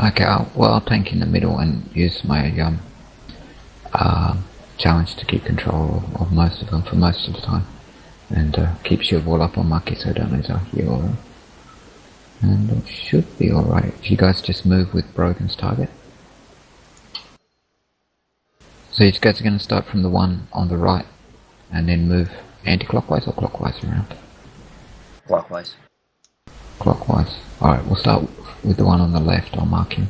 Okay, I'll, well, I'll tank in the middle and use my um, uh, challenge to keep control of, of most of them for most of the time. And uh, keep shield wall up on Mucky so don't lose our heal. And it should be alright if you guys just move with Brogan's target. So you guys are going to start from the one on the right and then move anti-clockwise or clockwise around? Clockwise. Clockwise. Alright, we'll start with the one on the left. I'll mark him.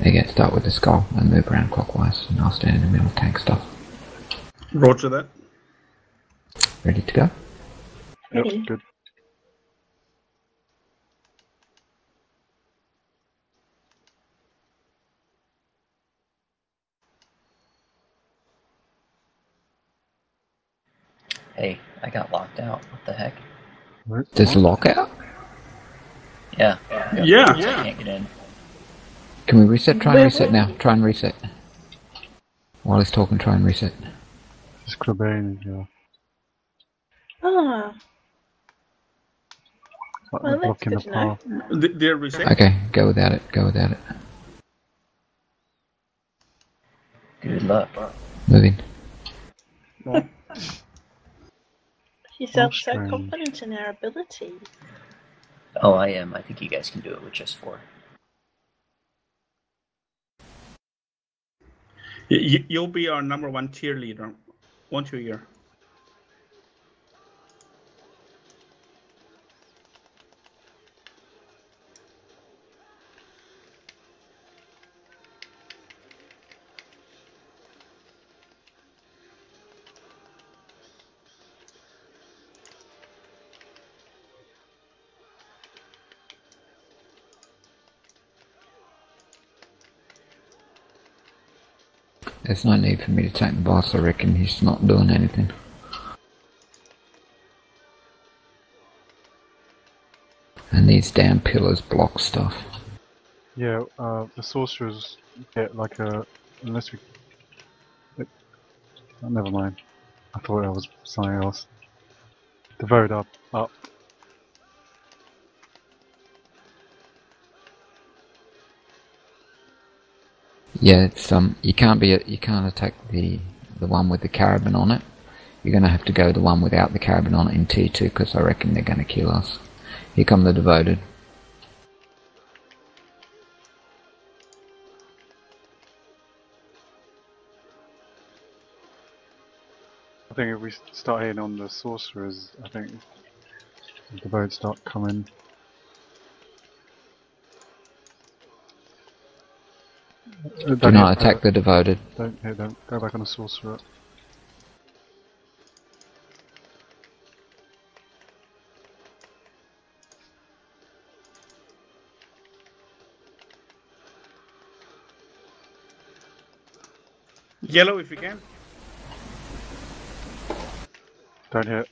Again, start with the skull and move around clockwise, and I'll stand in the middle, tank stuff. Roger that. Ready to go? Yep, Ready. good. Hey, I got locked out. What the heck? Right. There's a lockout? Yeah. Yeah. I can't get in. Can we reset? Try and reset now. Try and reset. While he's talking, try and reset. Just Crebain, yeah. Ah, Like Well, they're that's blocking the good to know. path. Th- They're reset. Okay, go without it. Go without it. Good luck. Moving. You sound so confident in our ability. Oh, I am. I think you guys can do it with just four. Y- y- You'll be our number one cheerleader, won't you, here? There's no need for me to take the boss. I reckon he's not doing anything. And these damn pillars block stuff. Yeah, uh, the sorcerers get like a. Unless we. It, oh, never mind. I thought that was something else. The vote up. Up. Yeah, it's um, you can't be you can't attack the the one with the crebain on it. You're gonna have to go the one without the crebain on it in T2 because I reckon they're gonna kill us. Here come the devoted. I think if we start hitting on the sorcerers, I think the boats start coming. Do don't attack the devoted. Don't hit, don't go back on the sorcerer. Yellow if you can. Don't hit.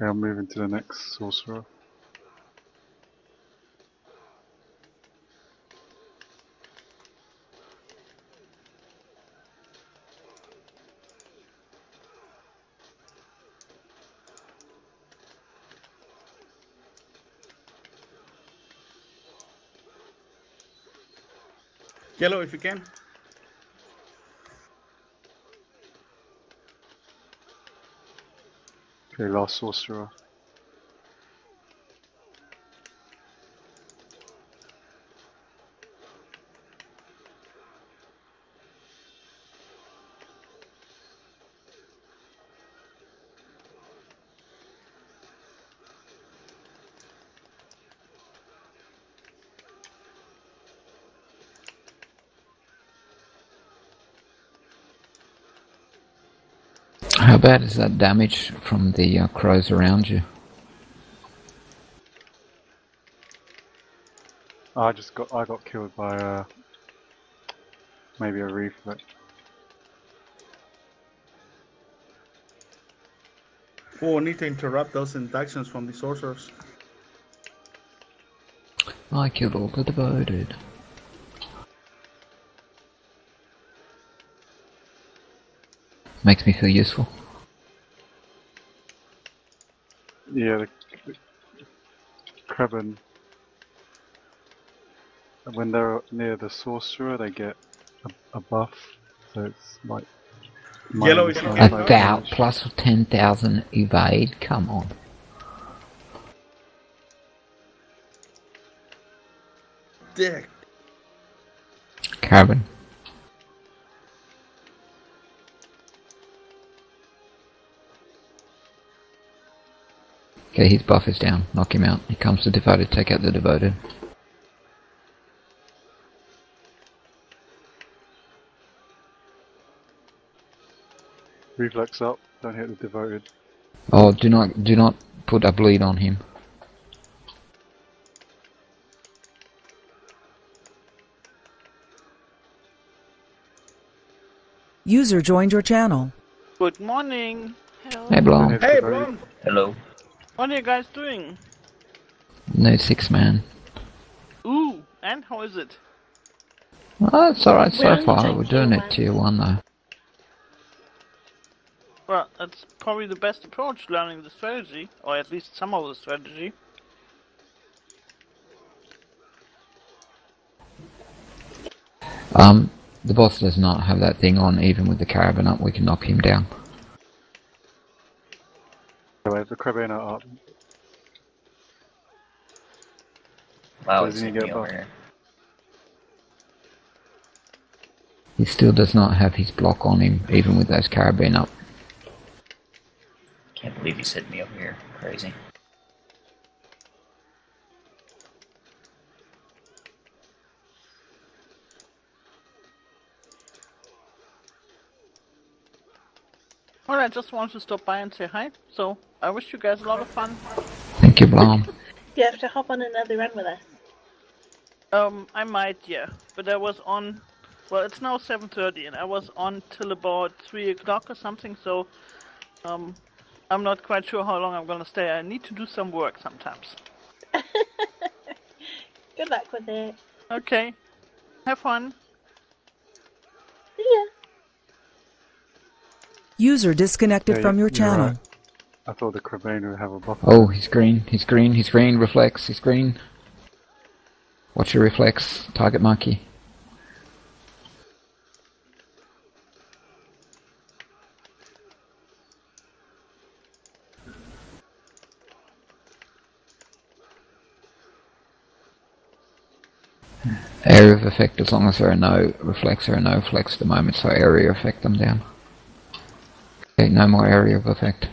Okay, I'm moving to the next sorcerer. Yellow if you can. Okay, last sorcerer. How bad is that damage from the uh, crows around you? I just got I got killed by uh maybe a reflex. Oh, I need to interrupt those inductions from the sorcerers. I killed all the devoted. Makes me feel useful. Yeah, the, the Crebain. When they're near the sorcerer, they get a, a buff, so it's like. Yellow minus is- A 95 plus 10,000 evade? Come on. Dick. Carbon. Okay, his buff is down. Knock him out. He comes to devoted. Take out the devoted. Reflex up, don't hit the devoted. Oh, do not do not put a bleed on him. User joined your channel. Good morning. Hey, Blom. Hey. Blom. Hello. What are you guys doing? No six man. Ooh, and how is it? Oh, it's alright We're so far. We're doing it tier one though. Well, that's probably the best approach, learning the strategy, or at least some of the strategy. Um, the boss does not have that thing on. Even with the caravan up, we can knock him down. Anyway, the Crebain are up. Wow, Doesn't he's he hit get me buff? here. He still does not have his block on him, even with those caravan up. Can't believe he's hit me over here. Crazy. Well, I just wanted to stop by and say hi. So I wish you guys a lot of fun. Thank you, Blom. You have to hop on another run with us. Um, I might, yeah, but I was on. Well, it's now 7:30, and I was on till about three o'clock or something. So, um, I'm not quite sure how long I'm gonna stay. I need to do some work sometimes. Good luck with it. Okay, have fun. See ya. User disconnected Yeah, from your channel. right. I thought the Crebain would have a buff. Oh, he's green. He's green. He's green. Reflex. He's green. Watch your reflex. Target monkey. Area of effect as long as there are no reflex, there are no flex at the moment, so area effect them down. Okay, no more area of effect.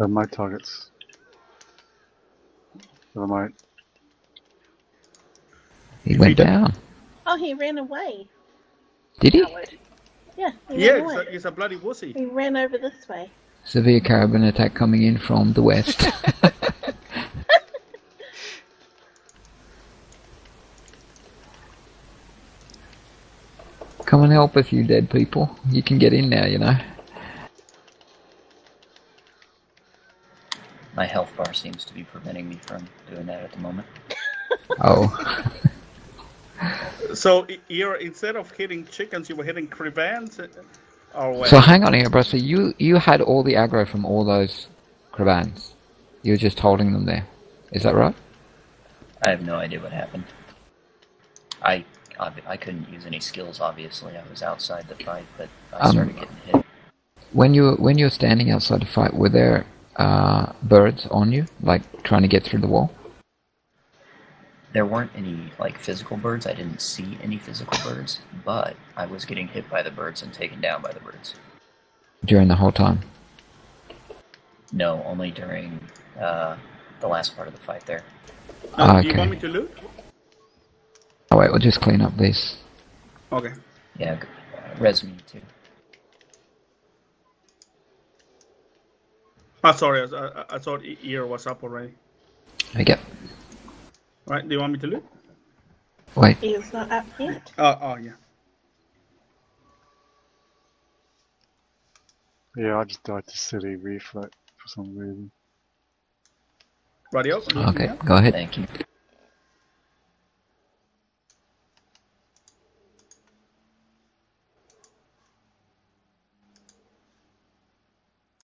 Uh, my targets. Never mind. He went did- down. Oh, he ran away. Did he? Yeah, he Yeah, ran it's away. a, it's a bloody wussy. He ran over this way. Severe carbon attack coming in from the west. Come and help us, you dead people. You can get in now, you know. My health bar seems to be preventing me from doing that at the moment. Oh. So you're instead of hitting chickens, you were hitting crevans, uh, or so hang on here, bro. So you you had all the aggro from all those Kravans. You were just holding them there. Is that right? I have no idea what happened. I obvi- I couldn't use any skills. Obviously, I was outside the fight, but I Um, started getting hit. When you when you were standing outside the fight, were there uh, birds on you, like trying to get through the wall? There weren't any like physical birds. I didn't see any physical birds, but I was getting hit by the birds and taken down by the birds. during the whole time? No, only during uh, the last part of the fight there. No, Ah, You want me to loot? Oh wait, we'll just clean up this. Okay. Yeah, uh, resume too. Ah, sorry, I, I, I thought ear was up already. Okay. Right, do you want me to look? Wait. Ear's not up yet. Oh, oh yeah. Yeah, I just died to silly reflex for some reason. Radio. Okay, go ahead. Thank you.